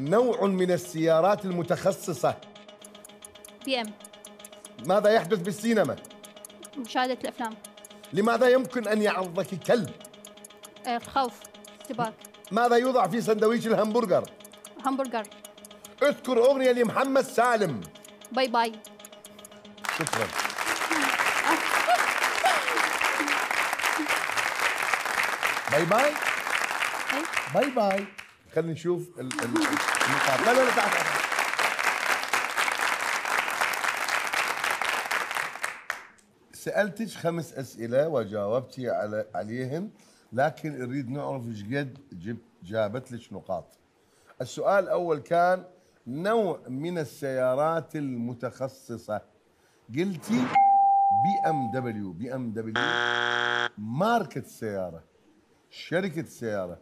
نوع من السيارات المتخصصة. BM. ماذا يحدث بالسينما؟ مشاهدة الأفلام. لماذا يمكن أن يعضك كلب؟ آه، الخوف سباق ماذا يوضع في سندويش الهمبرجر؟ همبرجر. اذكر أغنية لمحمد سالم. باي باي. شكرا. باي باي. أي. باي باي. خلينا نشوف ال- ال- النقاط لا لا لا تعال تعال. سألتك خمس أسئلة وجاوبتي على عليهن لكن نريد نعرف إيش قد جابت لك نقاط. السؤال الأول كان نوع من السيارات المتخصصة. قلتي بي إم دبليو، بي إم دبليو ماركة السيارة. شركة السيارة.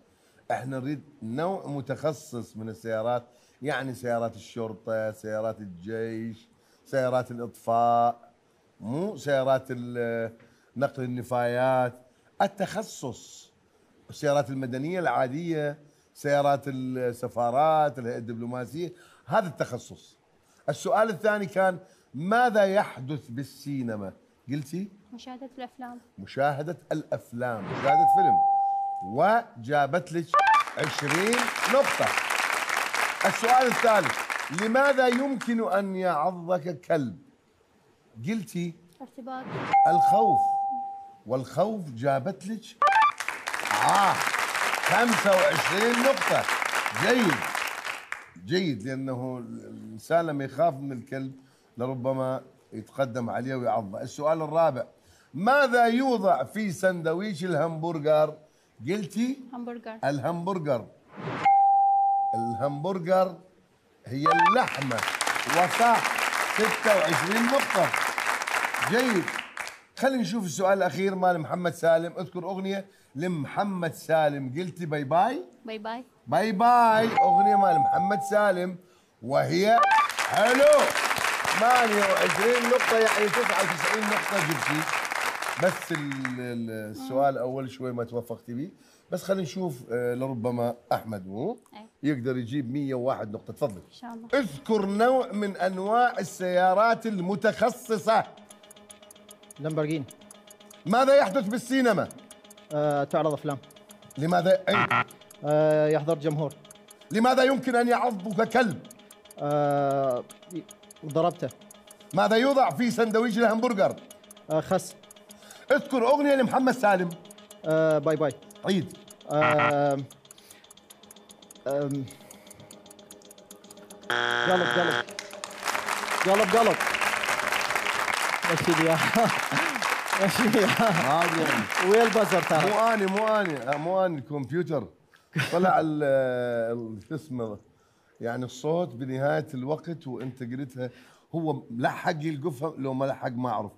إحنا نريد نوع متخصص من السيارات يعني سيارات الشرطة، سيارات الجيش، سيارات الإطفاء، مو سيارات نقل النفايات. التخصص السيارات المدنية العادية سيارات السفارات الهيئة الدبلوماسية هذا التخصص. السؤال الثاني كان ماذا يحدث بالسينما؟ قلتي؟ مشاهدة الأفلام. مشاهدة الأفلام مشاهدة فيلم. وجابت لك 20 نقطة. السؤال الثالث لماذا يمكن أن يعضك كلب؟ قلتي ارتباط. الخوف. والخوف جابت لك؟ آه 25 نقطة. جيد. جيد لأنه الإنسان لما يخاف من الكلب لربما يتقدم عليه ويعضه. السؤال الرابع ماذا يوضع في سندويش الهمبرجر؟ قلتي همبرجر الهمبرجر. الهمبرجر هي اللحمة وصح 26 نقطة. جيد. خلينا نشوف السؤال الأخير مال محمد سالم. اذكر أغنية لمحمد سالم. قلتي باي باي؟ باي باي باي باي. أغنية مال محمد سالم وهي حلو. 28 نقطة يعني 99 نقطة جبتي. بس ال- ال- السؤال الأول شوي ما توفقتي به بس خلينا نشوف آه، لربما أحمد مو. يقدر يجيب 101 نقطة. تفضل. إن شاء الله. اذكر نوع من أنواع السيارات المتخصصة. لامبورجيني. ماذا يحدث بالسينما؟ آه، تعرض أفلام. لماذا؟ أي. آه، يحضر جمهور. لماذا يمكن أن يعضك كلب؟ آه، ضربته. ماذا يوضع في سندويش الهمبرجر؟ آه، خس. اذكر أغنية لمحمد سالم. آه، باي باي. عيد. آه، قلب قلب قلب قلب مشي لي إياها. مشي لي إياها. ما أدري ويا البزر ترى. مو اني مو اني مو اني الكمبيوتر. طلع ال- ال- شو اسمه؟ يعني الصوت بنهاية الوقت وانت قلتها هو لحق يلقفها لو ما لحق ما أعرف.